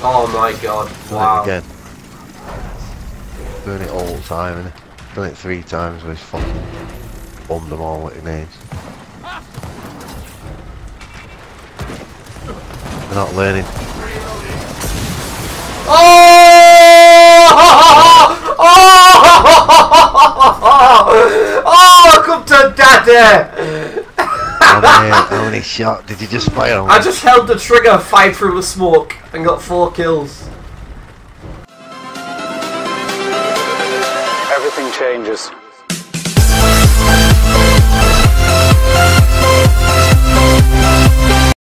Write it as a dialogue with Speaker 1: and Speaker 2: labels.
Speaker 1: Oh my god.
Speaker 2: Done
Speaker 1: Wow.
Speaker 2: it again. Doing it all the time, innit? Done it three times with fucking bombed them all with grenades. They're not learning.
Speaker 1: Oh! Oh! Oh! Come to daddy!
Speaker 2: Oh, how many, how shot did you just fire on?
Speaker 1: I just held the trigger, fired through the smoke, and got four kills.
Speaker 3: Everything changes.